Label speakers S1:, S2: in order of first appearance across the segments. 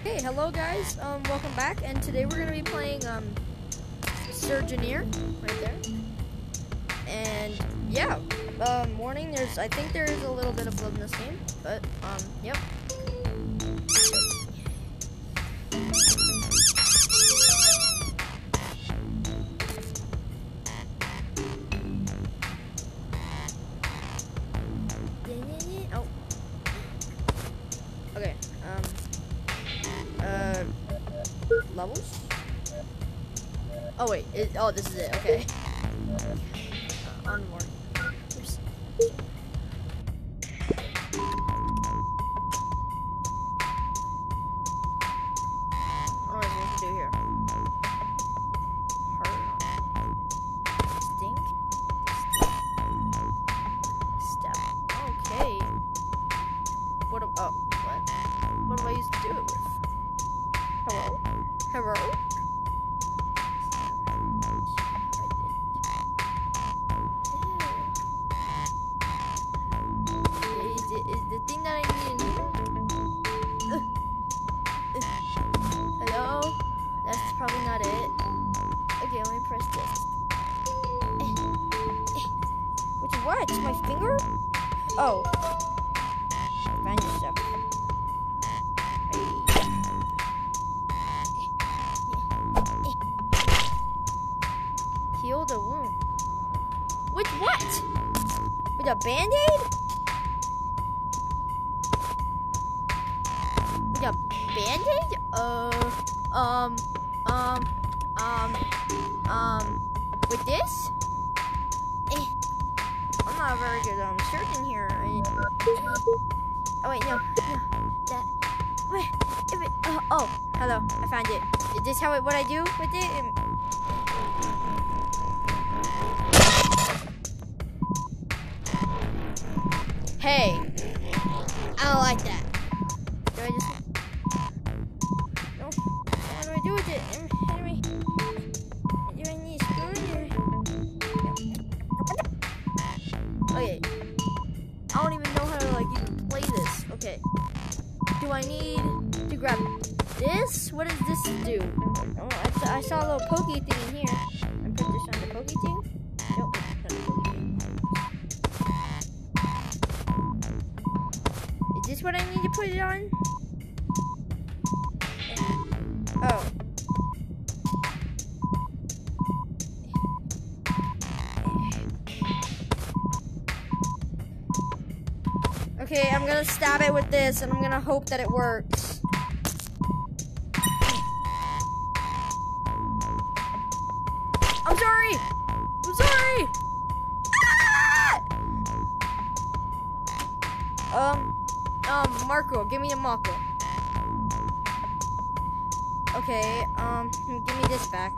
S1: Okay, hello guys, um, welcome back, and today we're going to be playing, um, Surgeoneer, right there, and, yeah, um, warning, there's, I think there is a little bit of blood in this game, but, um, yep. Oh. Random stuff. Heal the wound. With what? With a band-aid? what I do Okay, I'm gonna stab it with this, and I'm gonna hope that it works. I'm sorry! I'm sorry! Ah! Um, um, Marco, give me a Marco. Okay, um, give me this back.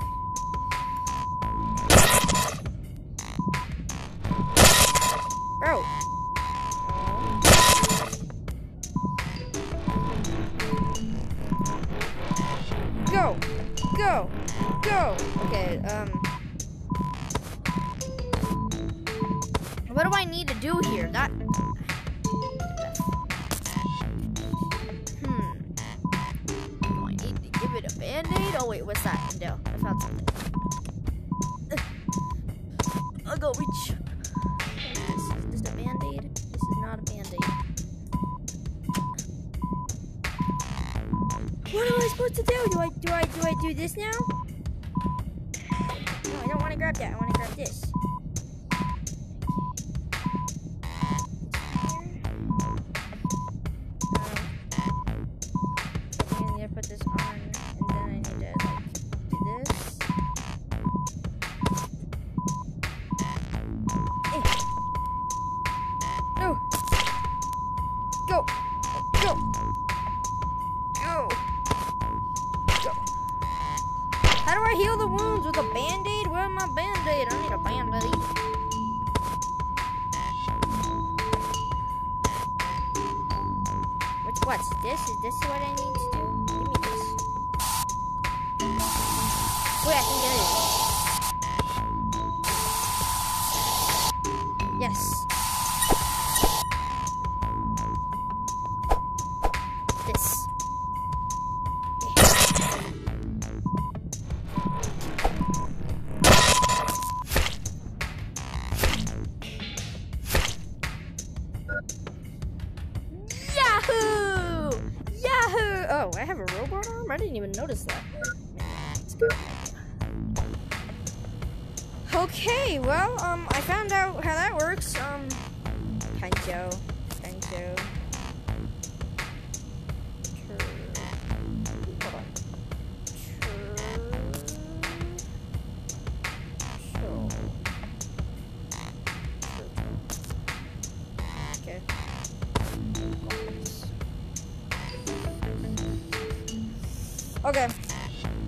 S1: Okay,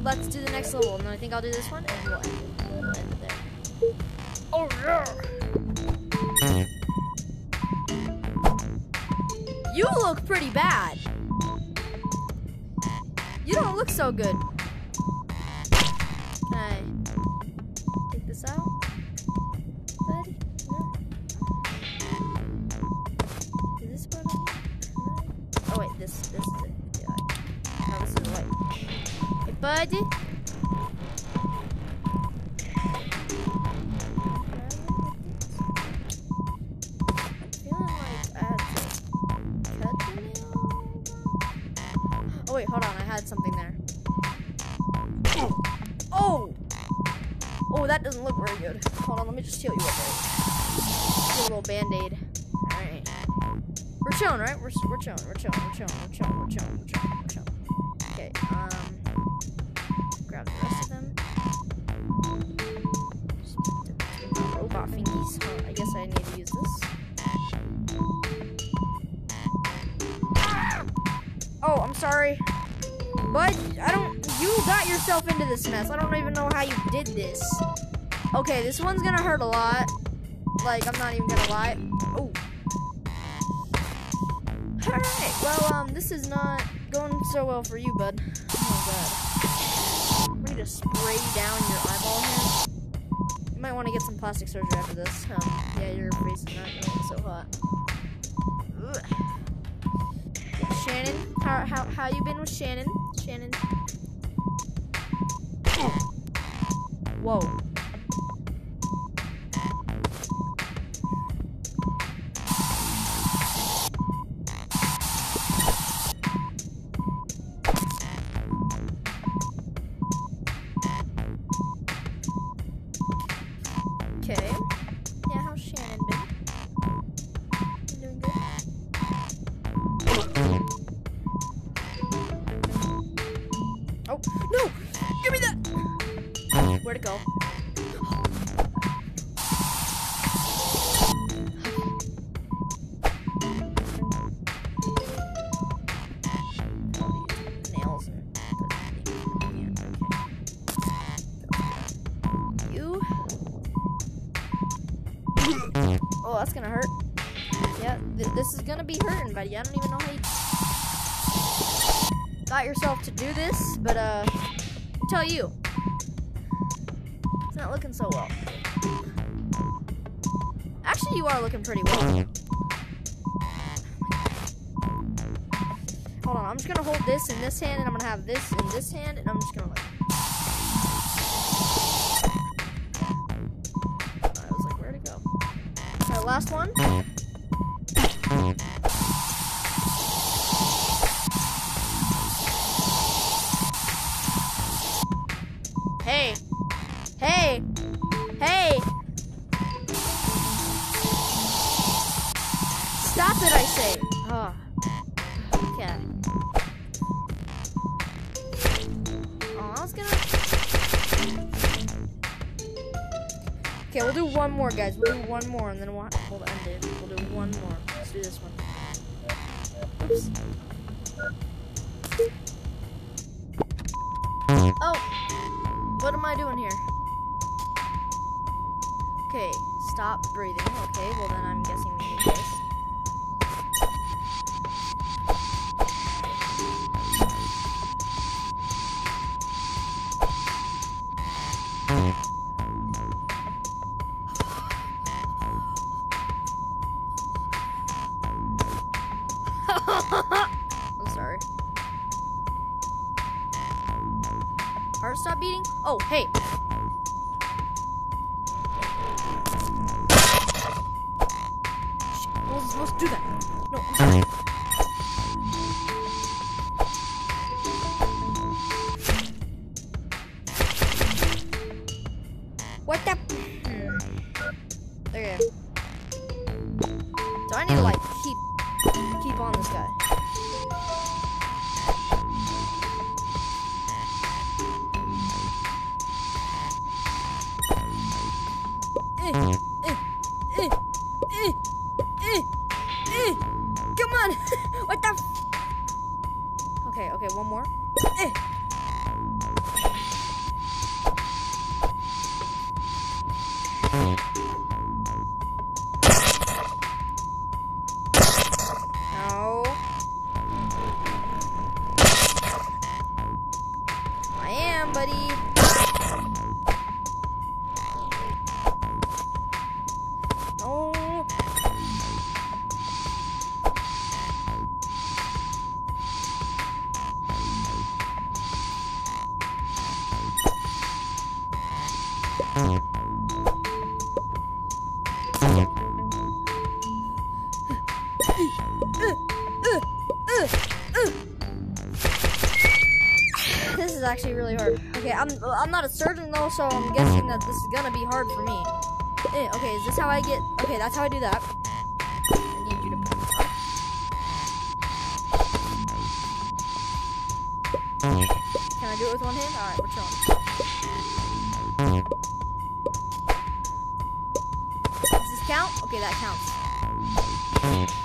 S1: let's do the next level, and I think I'll do this one, and we'll end it. We'll end it there. Oh yeah! You look pretty bad. You don't look so good. Can nail. Oh wait, hold on. I had something there. Oh! Oh, that doesn't look very good. Hold on, let me just heal you up. Right? A little band-aid. Alright. We're chilling, right? We're we're chilling, we're chilling, we're chilling, we're chilling, mess. I don't even know how you did this. Okay, this one's gonna hurt a lot. Like, I'm not even gonna lie. Oh. Alright, well, um, this is not going so well for you, bud. Oh, God. I'm ready to spray down your eyeball here. You might want to get some plastic surgery after this. Um, yeah, your face is not going so hot. Ugh. Shannon, how, how, how you been with Shannon? Shannon. Whoa. You are looking pretty well. Hold on, I'm just gonna hold this in this hand, and I'm gonna have this in this hand, and I'm just gonna like. I was like, where'd it go? Alright, last one. One more, and then we'll, To do that. No, really hard. Okay, I'm I'm not a surgeon though, so I'm guessing that this is gonna be hard for me. Eh, Okay, is this how I get? Okay, that's how I do that. I need you to. Can I do it with one hand? All right, we're chilling. Does this count? Okay, that counts.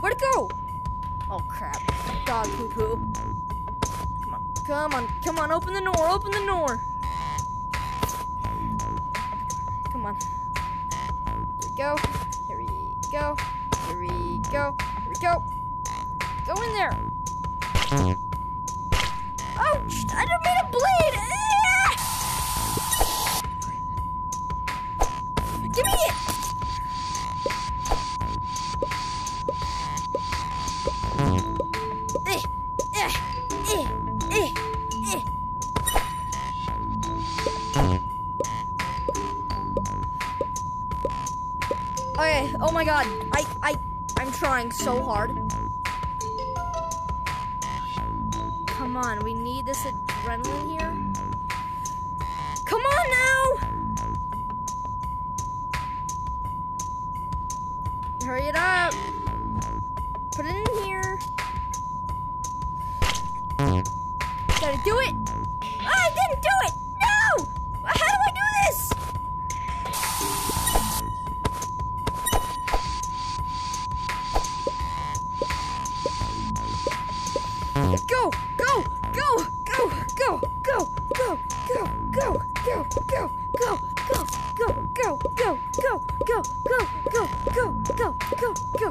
S1: Where'd it go? Oh crap. Dog poo poo. Come on. Come on. Come on. Open the door. Open the door. Go, go, go, go, go, go, go, go, go, go, go, go, go, go, go, go, go, go, go.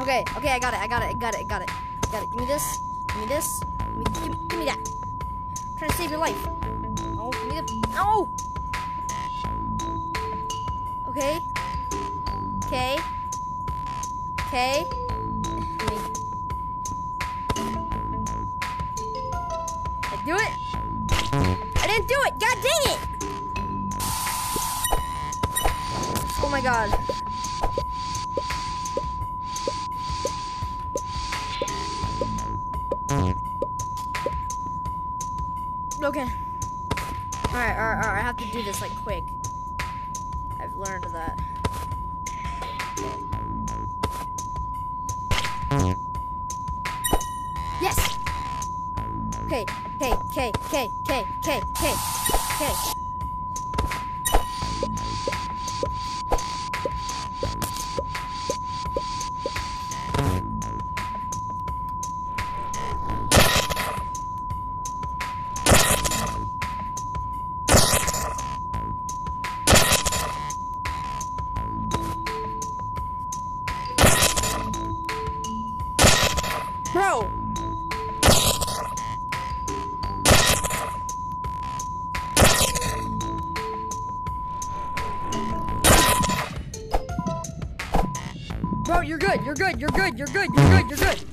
S1: Okay, okay, I got it, I got it, I got it, I got it, got it. Give me this, give me this, give me, give give me that. I'm trying to save your life. No, give me the, no! Okay. Okay. Okay. My god. Okay. Alright, alright, alright. I have to do this like quick. go! Bro, you're good, you're good, you're good, you're good, you're good, you're good.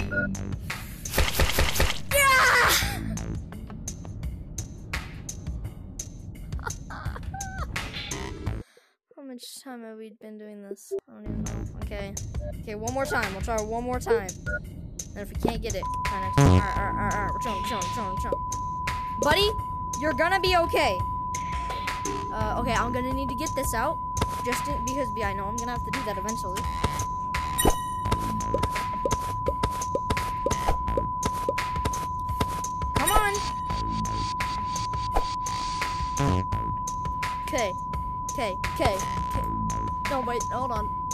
S1: Yeah! How much time have we been doing this? I don't even know. Okay. Okay, one more time. We'll try one more time. And if we can't get it, next time. Alright, alright, alright. Buddy, you're gonna be okay. Uh, okay, I'm gonna need to get this out. Just in, because I know I'm gonna have to do that eventually. Come on. Okay. Okay. Okay. Okay. No, wait. Hold on.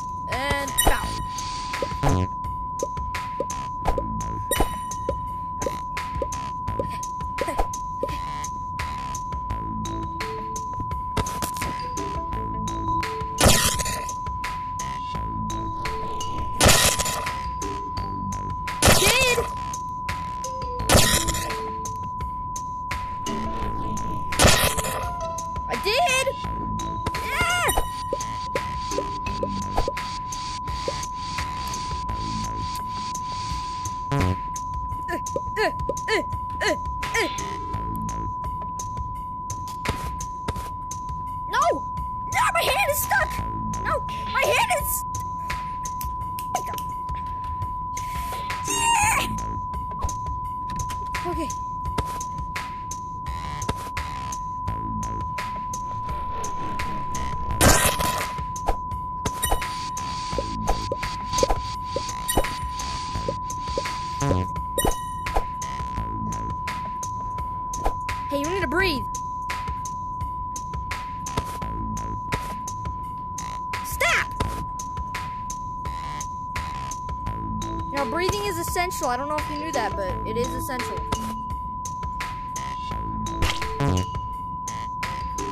S1: Essential. I don't know if you knew that, but it is essential.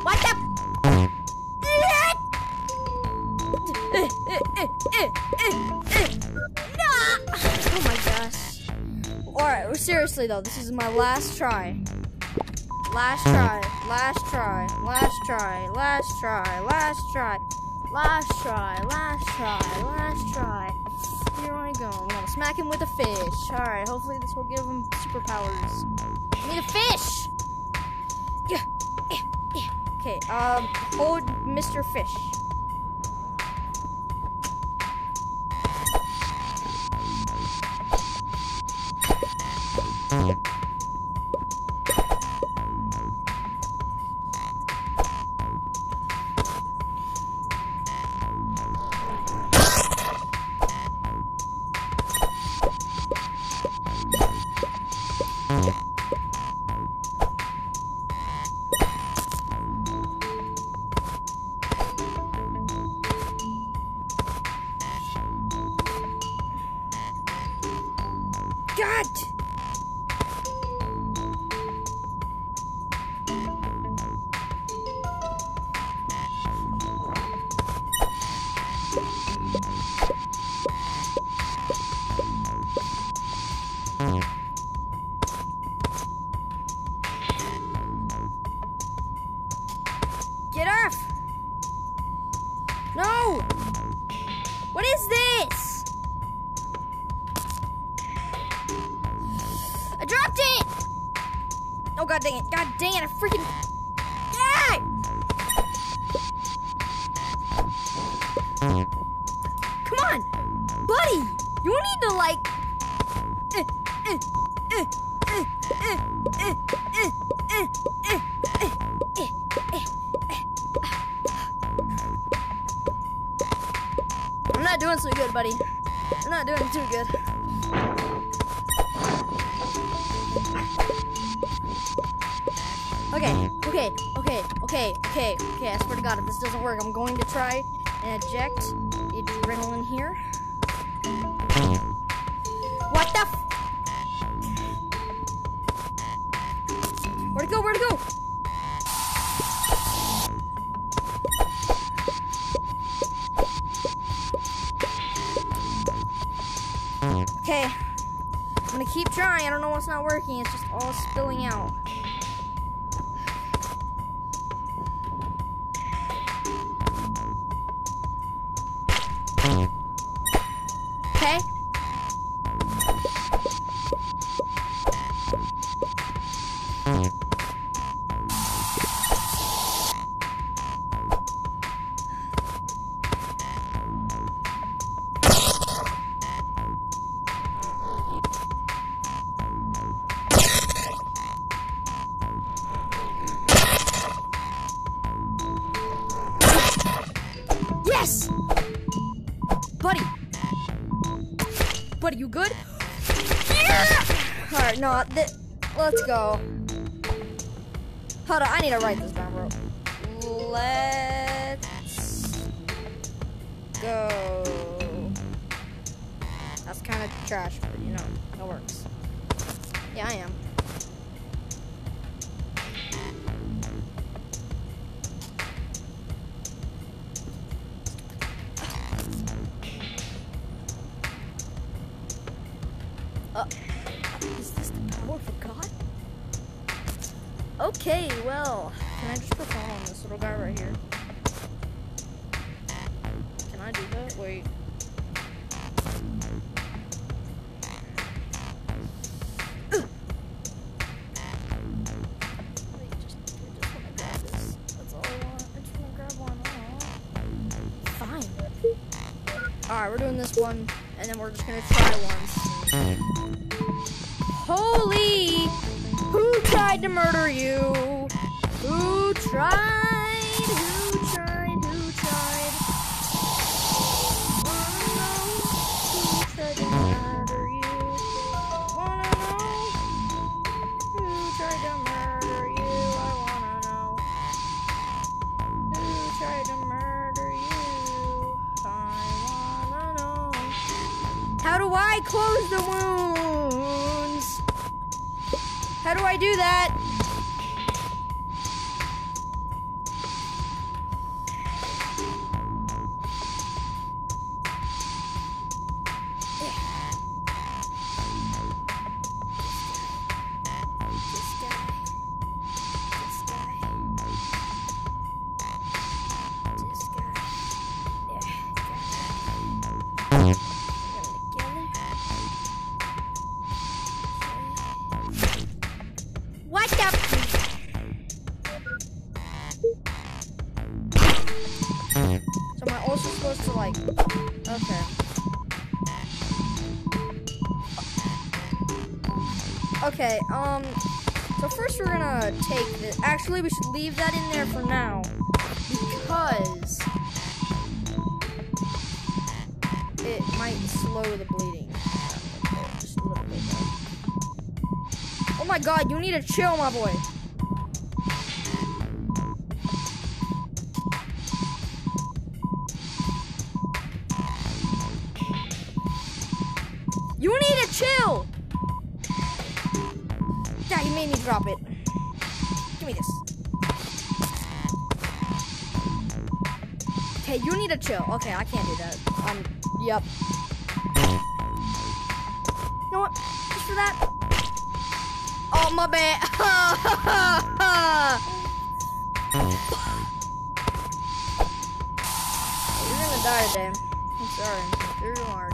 S1: What the? Oh my gosh. Alright, seriously though, this is my last try. Last try, last try, last try, last try, last try, last try, last try, last try. Smack him with a fish. Alright, hopefully this will give him superpowers. I Need a fish! Yeah. Okay, um, hold Mr. Fish. I'm not doing so good, buddy. I'm not doing too good. Okay, okay, okay, okay, okay, okay. I swear to God, if this doesn't work, I'm going to try and eject adrenaline here. Not working. It's just all spilling out. Buddy, you good? Yeah! Alright, no, let's go. Hold on, I need to write this down, bro. Let's go. That's kind of trash, but you know, it works. Yeah, I am. Holy! Who tried to murder you? How do I close the wounds? How do I do that? To chill, my boy. You need to chill. Yeah, you made me drop it. Give me this. Okay, you need to chill. Okay, I can't do that. Um, yep. You know what? Just for that. Oh, my bad. You're gonna die today. I'm sorry. You are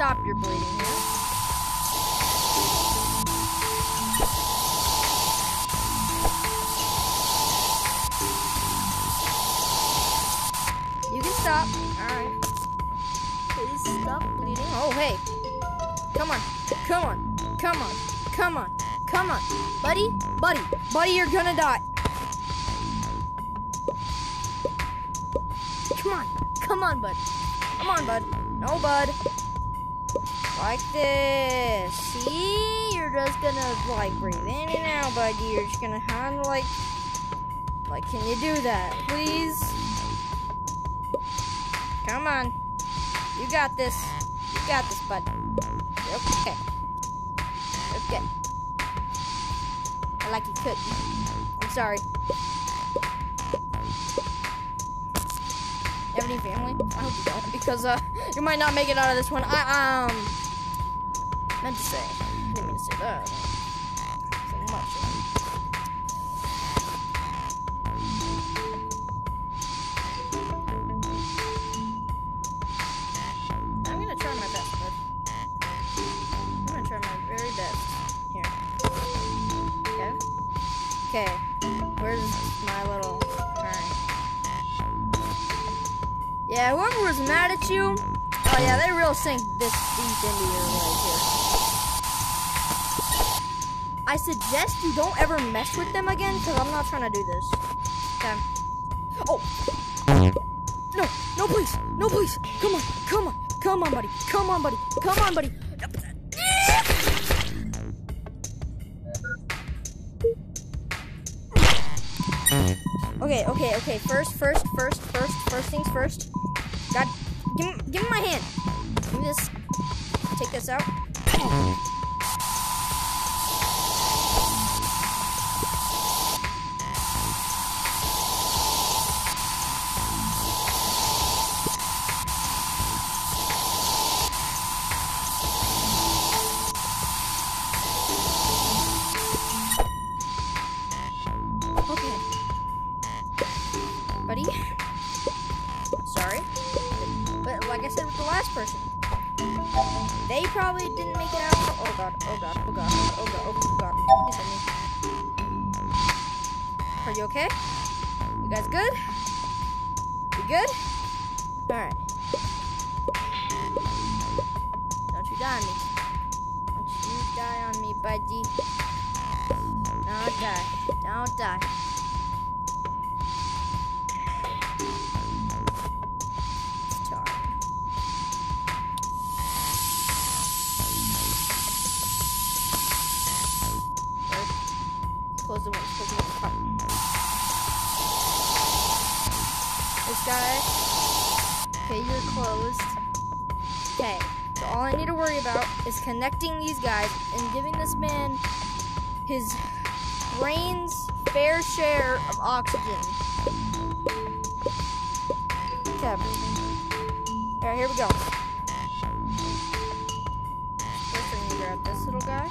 S1: stop your bleeding here. You can stop. Alright. Please stop bleeding. Oh, hey. Come on. Come on. Come on. Come on. Come on. Buddy. Buddy. Buddy, you're gonna die. Come on. Come on, bud. Come on, bud. No, bud. Like this. See? You're just gonna, like, breathe in and out, buddy. You're just gonna kind of, like, like, can you do that, please? Come on. You got this. You got this, bud. Okay. Okay. I like your cookie. I'm sorry. You have any family? I hope you don't, because uh, you might not make it out of this one. I um meant to say. Didn't mean to say that. So much. I'm gonna try my best, bud. I'm gonna try my very best. Here. Okay. Okay. Where's my little. Alright. Yeah, whoever was mad at you. Oh, yeah, they real sink this deep into your leg here. I suggest you don't ever mess with them again, because I'm not trying to do this. Okay. Oh. No, no, please. No, please. Come on. Come on. Come on, buddy. Come on, buddy. Come on, buddy. Okay, okay, okay. First, first, first, first, first things first. God, give me, give me my hand. Let me take this out. Buddy. Don't die. Don't die. It's oh. Close the window. Close the window. This guy. Okay, you're closed. Okay. All I need to worry about is connecting these guys and giving this man his brain's fair share of oxygen. Okay. Alright, here we go. First, we're gonna grab this little guy.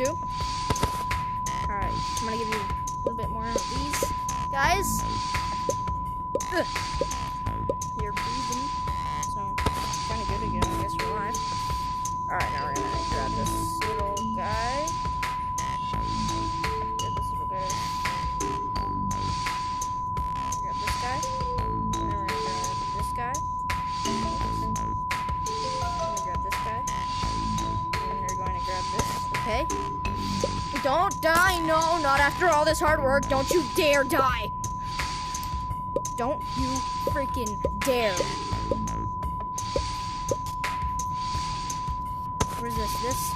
S1: Alright, I'm gonna give you a little bit more of these guys. Ugh. All this hard work. Don't you dare die. Don't you freaking dare. Where's this? This?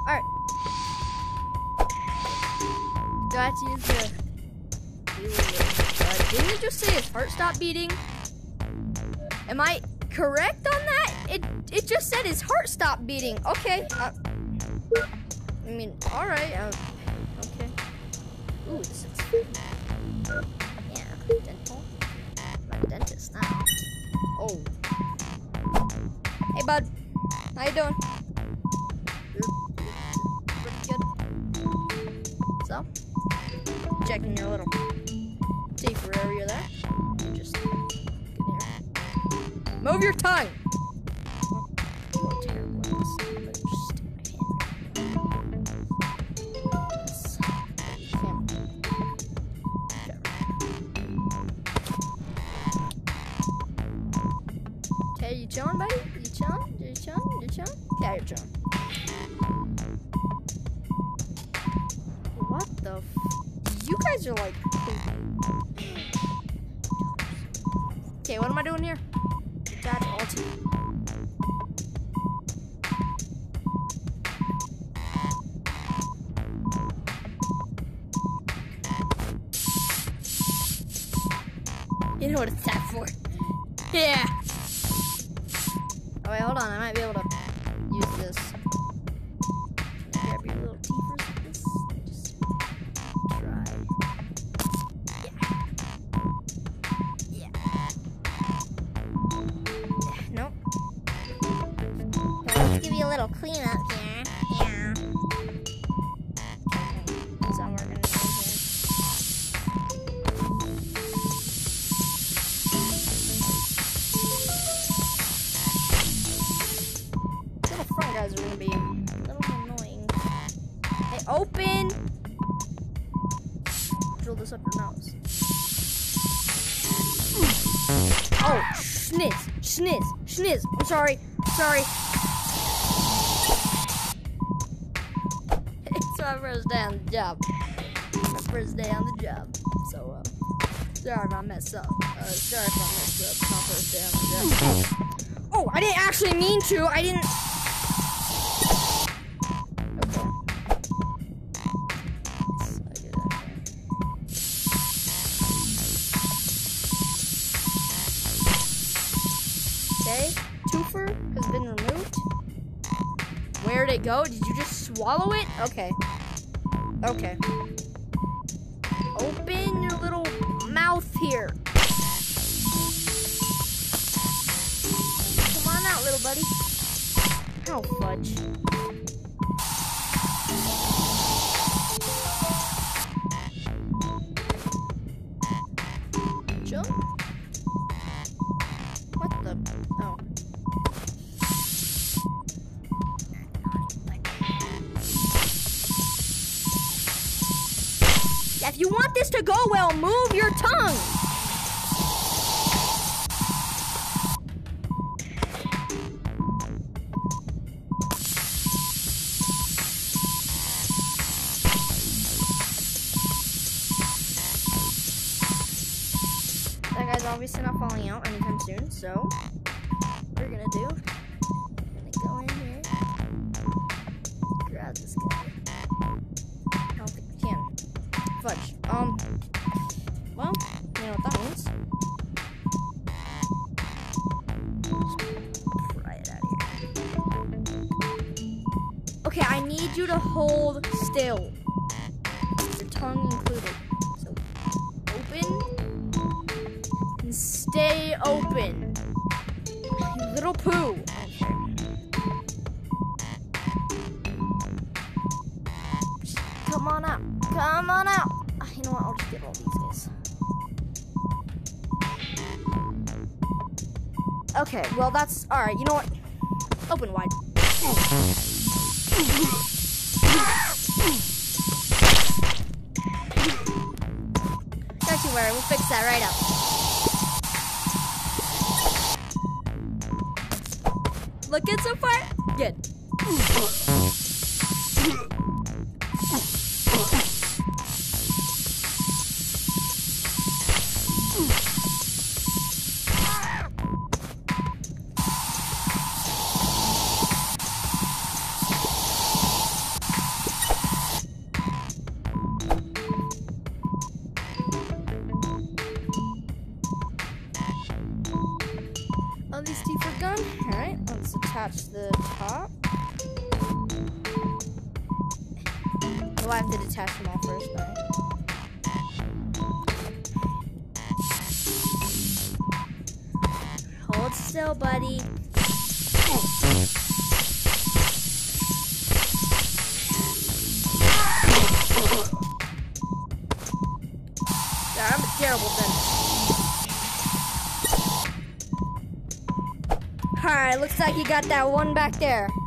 S1: Alright. got to use the. Uh, didn't it just say his heart stopped beating? Am I correct on that? It it just said his heart stopped beating. Okay. Uh, I mean, all right. Uh, okay. Ooh, this is. Yeah, dental. I'm a dentist now. Oh. Hey, bud. How you doing? Good. So, checking your little safer area there. Just. Move your tongue. Open! Drill this up your nose. Oh, schniz, schniz, schniz. I'm sorry, sorry. it's my first day on the job. My first day on the job. So, uh, sorry if I mess up. Uh, sorry if I messed up. My first day on the job. Oh, I didn't actually mean to. I didn't. Go? Did you just swallow it? Okay. Okay. Open your little mouth here. Come on out, little buddy. Oh, fudge. Tongue. That guy's obviously not falling out anytime soon, so what we're gonna do. Gonna go in here. Grab this guy. I don't think we can. Fudge. Um hold still. Your tongue included. So open and stay open. You little poo. Come on out. Come on out. Ah, You know what? I'll just get all these guys. Okay, well that's all right. You know what? Open wide. Right up. got that one back there.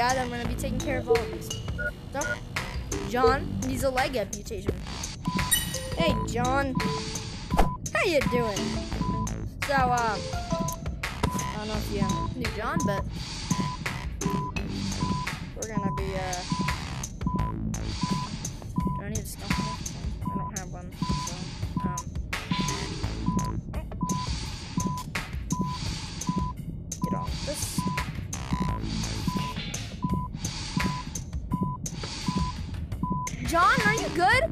S1: I'm gonna be taking care of all of these. So, John needs a leg amputation. Hey, John. How you doing? So, um, I don't know if you knew John, but John, are you good?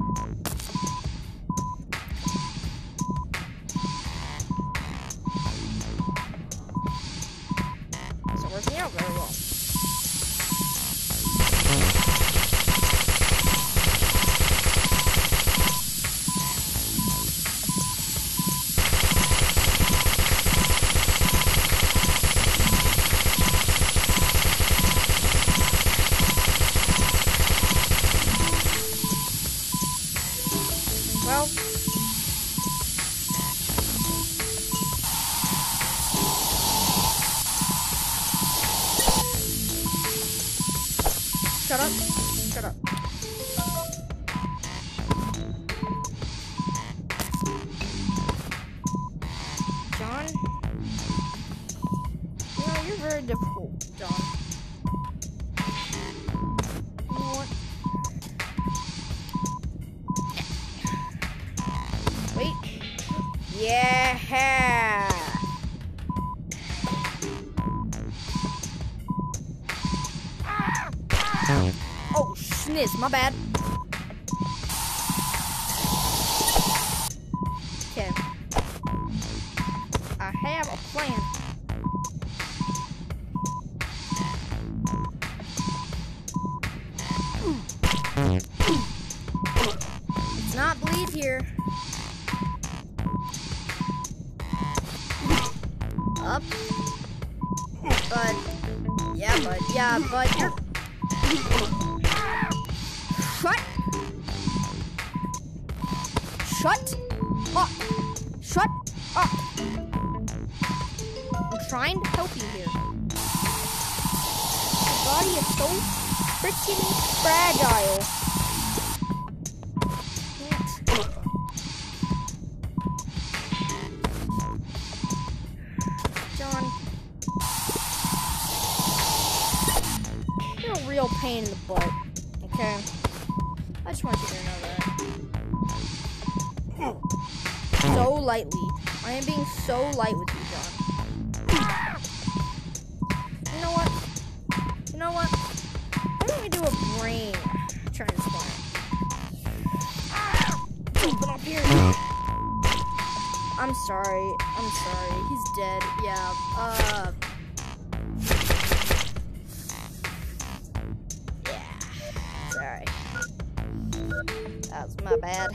S1: That was my bad.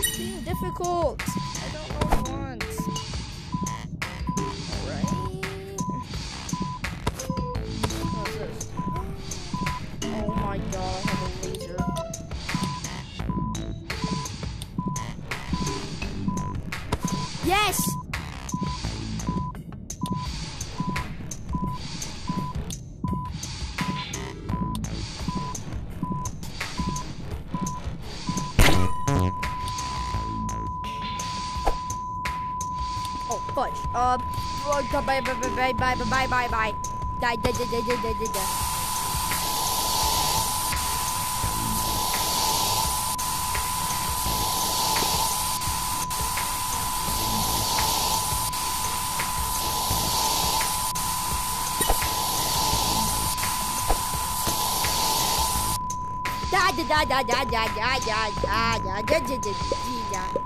S1: It's being difficult. I don't know what bye, bye, bye, bye, bye, bye. Die, die, die, die, die, die, die, die. Da, da, da, da, da, da, da, da, da, da, da, da,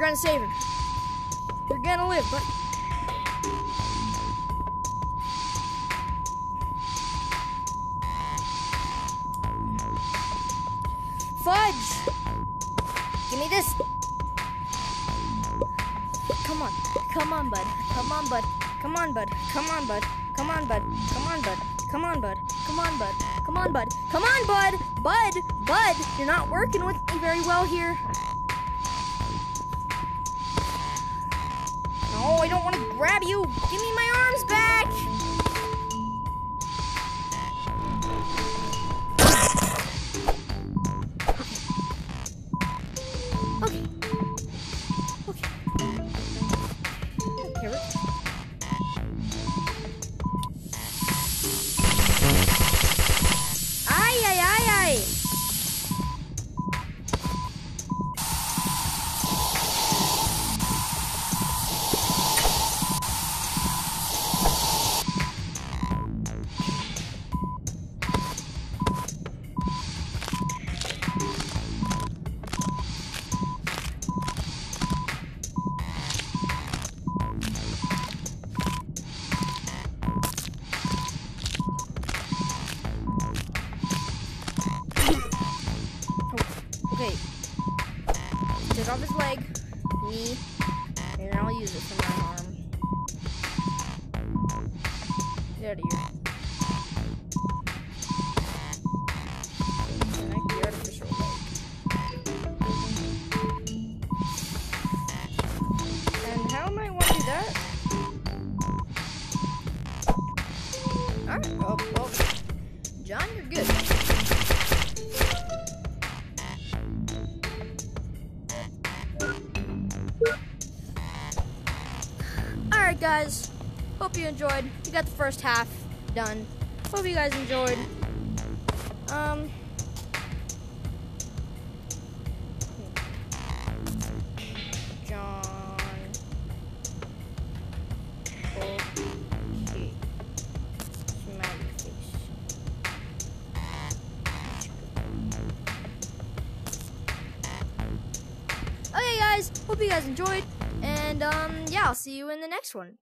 S1: We're gonna save him. You're gonna live, but Fudge! Give me this. Come on. Come on, bud. Come on, bud. Come on, bud. Come on, bud. Come on, bud. Come on, bud. Come on, bud. Come on, bud. Come on, bud. Come on, bud. Bud. Bud. You're not working with me very well here. Grab you. Give me my arms back. Enjoyed. We got the first half done. Hope you guys enjoyed. Um. John. Okay. Okay, guys. Hope you guys enjoyed. And um, yeah, I'll see you in the next one.